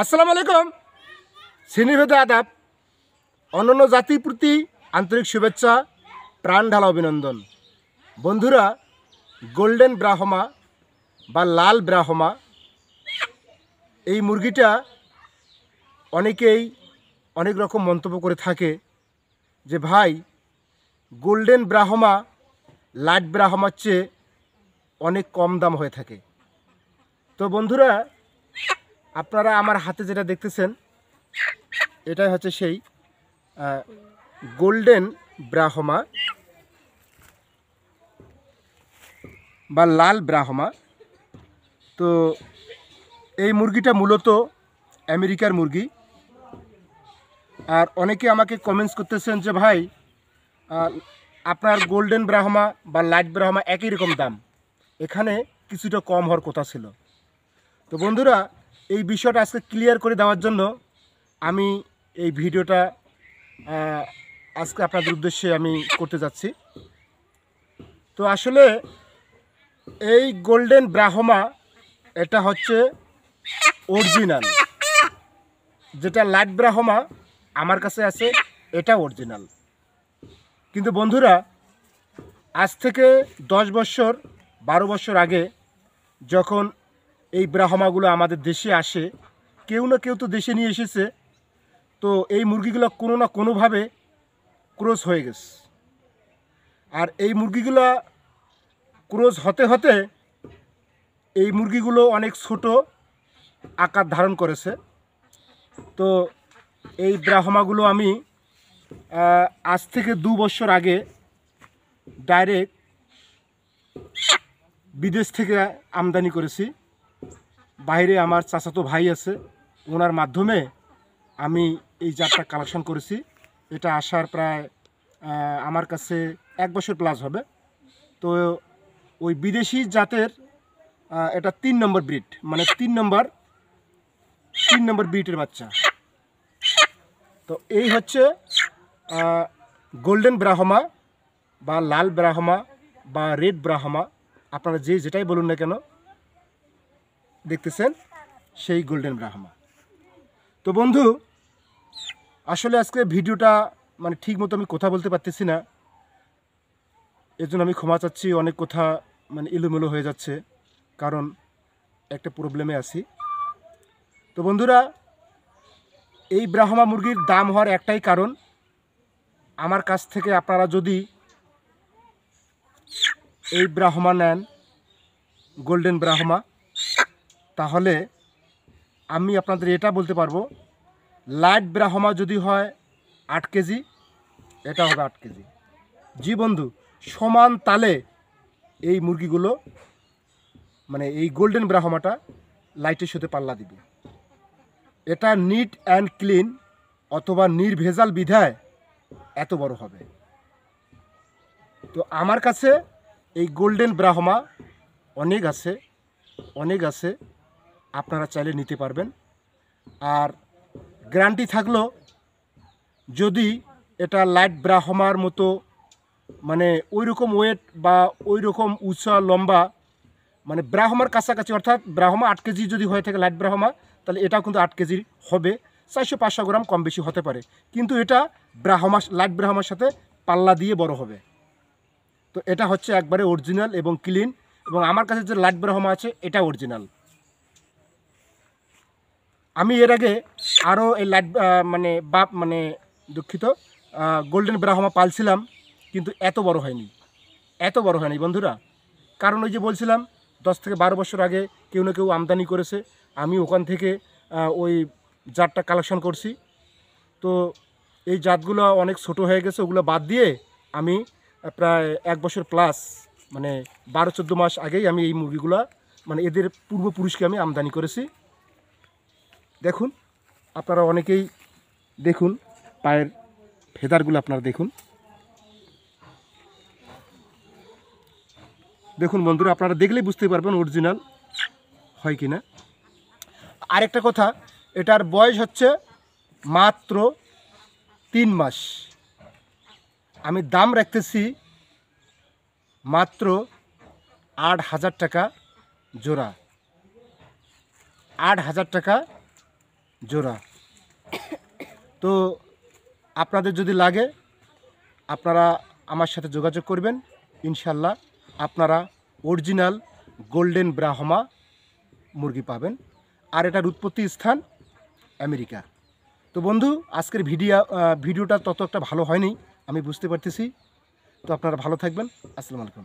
আসসালামু আলাইকুম। শ্রেণীভেদে আদাব অন্যান্য জাতির প্রতি আন্তরিক শুভেচ্ছা, প্রাণ ঢালা অভিনন্দন। বন্ধুরা, গোল্ডেন ব্রাহমা বা লাল ব্রাহমা, এই মুরগিটা অনেকেই অনেক রকম মন্তব্য করে থাকে যে, ভাই, গোল্ডেন ব্রাহমা লাইট ব্রাহমার চেয়ে অনেক কম দাম হয়ে থাকে। তো বন্ধুরা আপনারা আমার হাতে যেটা দেখতেছেন, এটাই হচ্ছে সেই গোল্ডেন ব্রাহমা বা লাল ব্রাহমা। তো এই মুরগিটা মূলত আমেরিকার মুরগি। আর অনেকে আমাকে কমেন্টস করতেছেন যে, ভাই আপনার গোল্ডেন ব্রাহমা বা লাইট ব্রাহমা একই রকম দাম। এখানে কিছুটা কম হওয়ার কথা ছিল। তো বন্ধুরা এই বিষয়টা আজকে ক্লিয়ার করে দেওয়ার জন্য আমি এই ভিডিওটা আজকে আপনাদের উদ্দেশ্যে আমি করতে যাচ্ছি। তো আসলে এই গোল্ডেন ব্রাহমা এটা হচ্ছে অরিজিনাল যেটা লাইট ব্রাহমা আমার কাছে আছে, এটা অরিজিনাল কিন্তু বন্ধুরা, আজ থেকে দশ বছর, বারো বছর আগে যখন এই ব্রাহ্মাগুলো আমাদের দেশে আসে। কেউ না কেউ তো দেশে নিয়ে এসেছে। তো এই মুরগিগুলো কোনো না কোনোভাবে ক্রোজ হয়ে গেছে। আর এই মুরগিগুলো ক্রোজ হতে হতে এই মুরগিগুলো অনেক ছোট আকার ধারণ করেছে। তো এই ব্রাহ্মাগুলো আমি আজ থেকে দু বছর আগে ডাইরেক্ট বিদেশ থেকে আমদানি করেছি। বাইরে আমার চাচাতো ভাই আছে, ওনার মাধ্যমে আমি এই জাতটা কালেকশন করেছি। এটা আসার প্রায় আমার কাছে এক বছর প্লাস হবে। তো ওই বিদেশি জাতের এটা তিন নম্বর ব্রিড মানে তিন নম্বর তিন নম্বর ব্রিডের বাচ্চা। তো এই হচ্ছে গোল্ডেন ব্রাহমা বা লাল ব্রাহমা বা রেড ব্রাহমা আপনারা যে যেটাই বলুন না কেন দেখতেছেন সেই গোল্ডেন ব্রাহ্মা। তো বন্ধু, আসলে আজকে ভিডিওটা মানে ঠিক মতো আমি কথা বলতে পারতেছি না। এর জন্য আমি ক্ষমা চাচ্ছি, অনেক কথা মানে এলোমেলো হয়ে যাচ্ছে, কারণ একটা প্রবলেমে আছি। তো বন্ধুরা, এই ব্রাহ্মা মুরগির দাম হওয়ার একটাই কারণ, আমার কাছ থেকে আপনারা যদি এই ব্রাহ্মা নেন, গোল্ডেন ব্রাহ্মা তাহলে আমি আপনাদের এটা বলতে পারব, লাইট ব্রাহ্মা যদি হয় আট কেজি, এটা হবে আট কেজি। জি বন্ধু, সমান তালে এই মুরগিগুলো মানে এই গোল্ডেন ব্রাহ্মাটা লাইটের সাথে পাল্লা দিবে। এটা নিট অ্যান্ড ক্লিন অথবা নির্ভেজাল বিধায় এত বড় হবে। তো আমার কাছে এই গোল্ডেন ব্রাহ্মা অনেক আছে অনেক আছে। আপনারা চাইলে নিতে পারবেন। আর গ্যারান্টি থাকল, যদি এটা লাইট ব্রাহ্মার মতো মানে ওই রকম ওয়েট বা ওই রকম উঁচা, লম্বা মানে ব্রাহ্মার কাছাকাছি, অর্থাৎ ব্রাহ্মা আট কেজি যদি হয়ে থাকে লাইট ব্রাহ্মা, তাহলে এটাও কিন্তু আট কেজির হবে। চারশো পাঁচশো গ্রাম কম বেশি হতে পারে। কিন্তু এটা ব্রাহ্মা, লাইট ব্রাহমার সাথে পাল্লা দিয়ে বড় হবে। তো এটা হচ্ছে একবারে অরিজিনাল এবং ক্লিন এবং আমার কাছে যে লাইট ব্রাহমা আছে, এটা অরিজিনাল আমি এর আগে আরও এই লাইট মানে বাপ মানে দুঃখিত গোল্ডেন ব্রাহ্মা পালছিলাম, কিন্তু এত বড় হয়নি। এত বড় হয়নি বন্ধুরা। কারণ ওই যে বলছিলাম, দশ থেকে বারো বছর আগে কেউ না কেউ আমদানি করেছে। আমি ওখান থেকে ওই জাতটা কালেকশন করছি। তো এই জাতগুলো অনেক ছোট হয়ে গেছে, ওগুলো বাদ দিয়ে আমি প্রায় এক বছর প্লাস মানে বারো চোদ্দ মাস আগেই আমি এই মুরগিগুলো মানে এদের পূর্বপুরুষকে আমি আমদানি করেছি। দেখুন, আপনারা অনেকেই দেখুন, পায়ের ফেদারগুলো আপনারা দেখুন। দেখুন বন্ধুরা, আপনারা দেখলেই বুঝতে পারবেন অরিজিনাল হয় কি না আরেকটা কথা, এটার বয়স হচ্ছে মাত্র তিন মাস। আমি দাম রাখতেছি মাত্র আট হাজার টাকা জোড়া। আট হাজার টাকা জোড়া। তো আপনাদের যদি লাগে, আপনারা আমার সাথে যোগাযোগ করবেন। ইনশাল্লাহ আপনারা অরিজিনাল গোল্ডেন ব্রাহমা মুরগি পাবেন। আর এটার উৎপত্তি স্থান আমেরিকা। তো বন্ধু, আজকের ভিডিও ভিডিওটা তত একটা ভালো হয়নি, আমি বুঝতে পারতেছি। তো আপনারা ভালো থাকবেন। আসসালামু আলাইকুম।